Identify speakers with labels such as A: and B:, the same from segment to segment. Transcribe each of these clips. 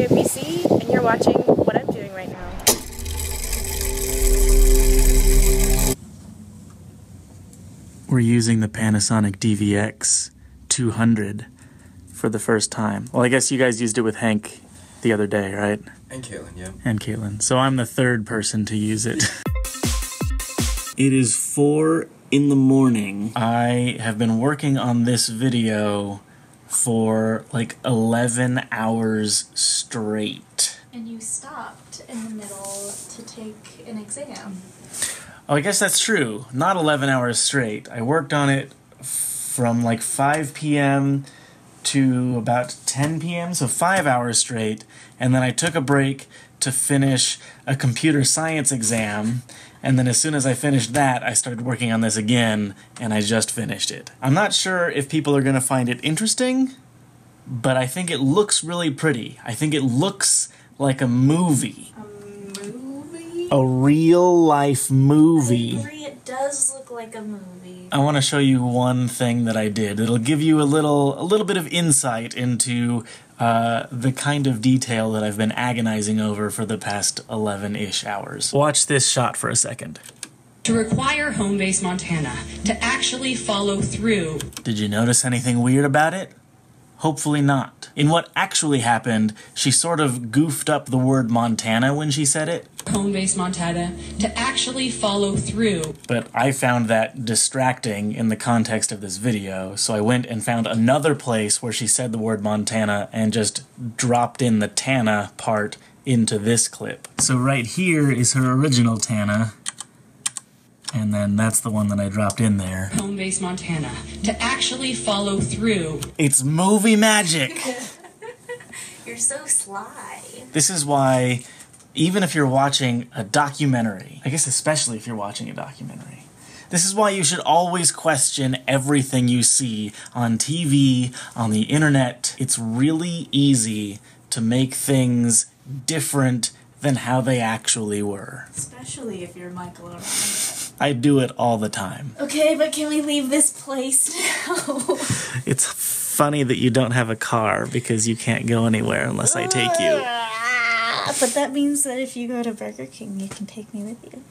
A: Victoria, BC, and you're watching what I'm doing right now.
B: We're using the Panasonic DVX 200 for the first time. Well, I guess you guys used it with Hank the other day, right?
C: And Caitlin, yeah.
B: And Caitlin. So I'm the third person to use it. it is 4 in the morning. I have been working on this video for like 11 hours straight.
D: And you stopped in the middle to take an exam.
B: Oh, I guess that's true. Not 11 hours straight. I worked on it from like 5 p.m. to about 10 p.m., so five hours straight. And then I took a break to finish a computer science exam. And then as soon as I finished that, I started working on this again, and I just finished it. I'm not sure if people are going to find it interesting, but I think it looks really pretty. I think it looks like a movie.
D: Movie?
B: A real life movie.
D: I does look like a movie.
B: I want to show you one thing that I did. It'll give you a little a little bit of insight into uh, the kind of detail that I've been agonizing over for the past 11-ish hours. Watch this shot for a second.
E: to require Homebase Montana to actually follow through
B: Did you notice anything weird about it? Hopefully not. In what actually happened, she sort of goofed up the word Montana when she said it,
E: Homebase Montana to actually follow through
B: but I found that distracting in the context of this video, so I went and found another place where she said the word Montana and just dropped in the Tana part into this clip. So right here is her original Tana, and then that's the one that I dropped in there.
E: Home base Montana to actually follow through
B: It's movie magic!
D: You're so sly.
B: This is why, even if you're watching a documentary, I guess especially if you're watching a documentary, this is why you should always question everything you see on TV, on the internet. It's really easy to make things different than how they actually were.
D: Especially if you're Michael Aranda.
B: I do it all the time.
D: Okay, but can we leave this place now?
B: It's funny that you don't have a car because you can't go anywhere unless I take you.
D: but that means that if you go to Burger King, you can take me with you.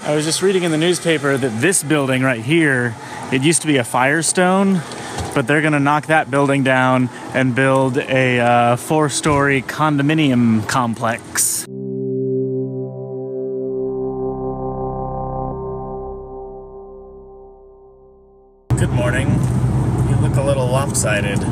B: I was just reading in the newspaper that this building right here, it used to be a Firestone, but they're going to knock that building down and build a uh, four story condominium complex. Good morning. You look a little lopsided. I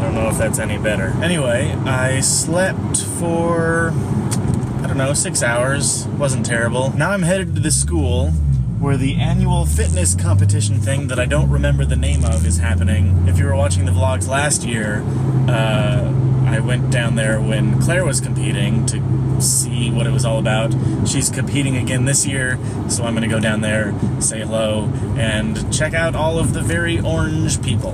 B: don't know if that's any better. Anyway, I slept for I don't know, six hours. Wasn't terrible. Now I'm headed to the school where the annual fitness competition thing that I don't remember the name of is happening. If you were watching the vlogs last year, uh, I went down there when Claire was competing to see what it was all about. She's competing again this year, so I'm going to go down there, say hello, and check out all of the very orange people.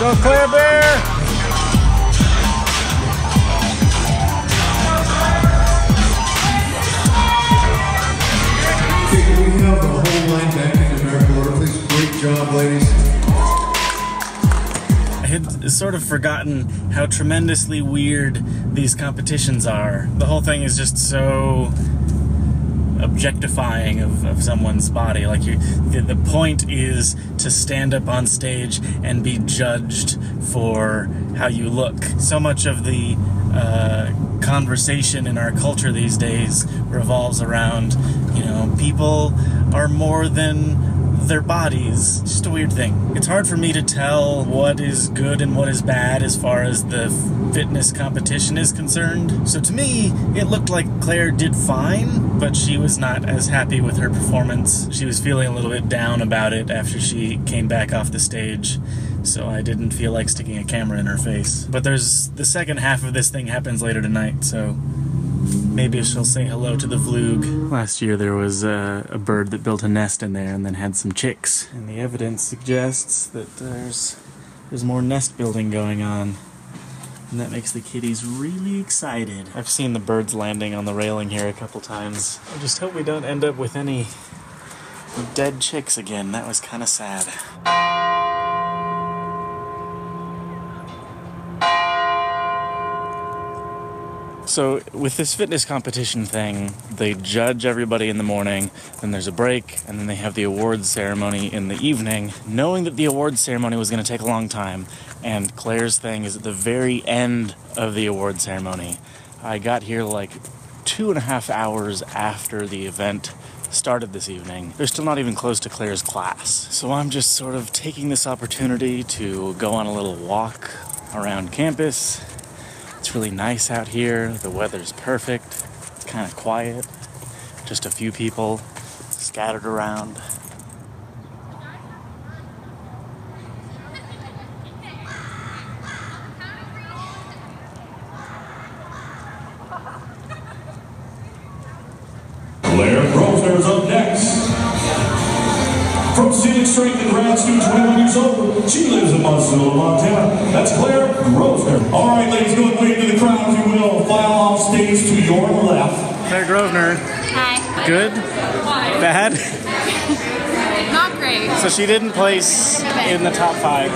B: Go Claire Bear!
F: Okay, can we have the whole line back in American order, please? Great job, ladies.
B: Had sort of forgotten how tremendously weird these competitions are. The whole thing is just so objectifying of, of someone's body. Like you, the, the point is to stand up on stage and be judged for how you look. So much of the uh, conversation in our culture these days revolves around, you know, people are more than their bodies. Just a weird thing. It's hard for me to tell what is good and what is bad as far as the fitness competition is concerned. So to me, it looked like Claire did fine, but she was not as happy with her performance. She was feeling a little bit down about it after she came back off the stage. So I didn't feel like sticking a camera in her face. But there's the second half of this thing happens later tonight, so Maybe she'll say hello to the vlog. Last year there was uh, a bird that built a nest in there and then had some chicks. And the evidence suggests that there's there's more nest building going on. And that makes the kitties really excited. I've seen the birds landing on the railing here a couple times. I just hope we don't end up with any Dead chicks again. That was kind of sad. So, with this fitness competition thing, they judge everybody in the morning, then there's a break, and then they have the awards ceremony in the evening, knowing that the awards ceremony was going to take a long time. And Claire's thing is at the very end of the award ceremony. I got here like two and a half hours after the event started this evening. They're still not even close to Claire's class. So I'm just sort of taking this opportunity to go on a little walk around campus. It's really nice out here. The weather's perfect. It's kind of quiet. Just a few people scattered around.
C: Blair is up next. From scenic strength and grad student, 21 years old, she lives in Missoula, Montana. That's Claire Grosvenor. All right, ladies, go the crowd, if you will. File off stage to your left.
B: Claire Grosvenor,
G: Hi.
B: good? Bad?
G: Not great.
B: So she didn't place in the top five.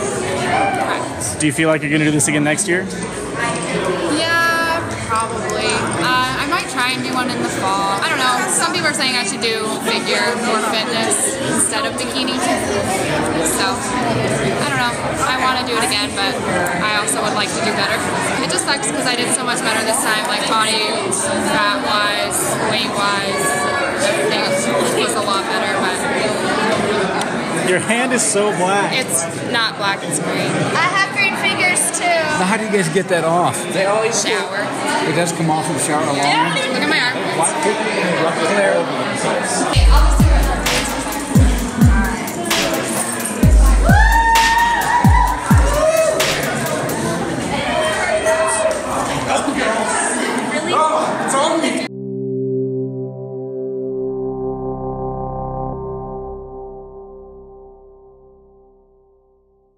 B: Do you feel like you're going to do this again next year?
G: Try and do one in the fall. I don't know. Some people are saying I should do figure or fitness instead of bikini. So, I don't know. I want to do it again, but I also would like to do better. It just sucks because I did so much better this time, like body, fat wise, weight wise. Everything was a lot better, but
B: Your hand is so black.
G: it's not black, it's green.
H: I have green fingers too.
I: Now, how do you guys get that off?
G: They always shower.
I: It does come off in the shower alone.
G: Look at my armpits.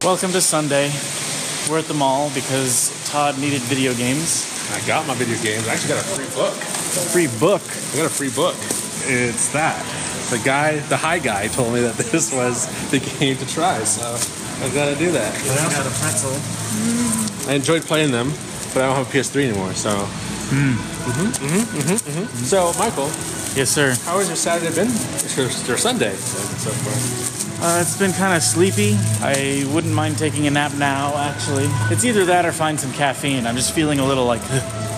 B: Welcome to Sunday. We're at the mall because Todd needed video games.
J: I got my video games. I actually got a free book.
B: Free book.
J: I got a free book. It's that. The guy, the high guy, told me that this was the game to try, so I gotta do that.
B: I got a pretzel.
J: I enjoyed playing them, but I don't have a PS3 anymore, so. Mm. hmm hmm hmm So, Michael,
B: Yes, sir.
J: how has your Saturday been? It's your, your Sunday so far.
B: Uh, it's been kind of sleepy. I wouldn't mind taking a nap now, actually. It's either that or find some caffeine. I'm just feeling a little like,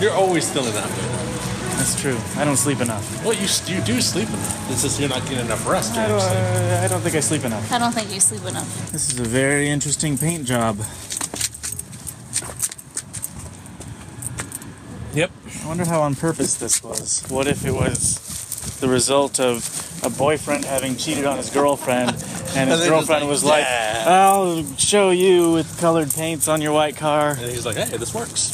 J: You're always feeling that way.
B: that's true. I don't sleep enough.
J: Well, you you do sleep enough. It's just you're not getting enough rest.
B: I don't, uh, I don't think I sleep enough.
D: I don't think you sleep enough.
B: This is a very interesting paint job.
J: Yep.
B: I wonder how on purpose this was. What if it was the result of a boyfriend having cheated on his girlfriend, and his
J: And
B: girlfriend
J: like,
B: was like,
J: "Yeah."
B: "I'll show you with colored paints on your white car."
J: And he's like, hey, this works.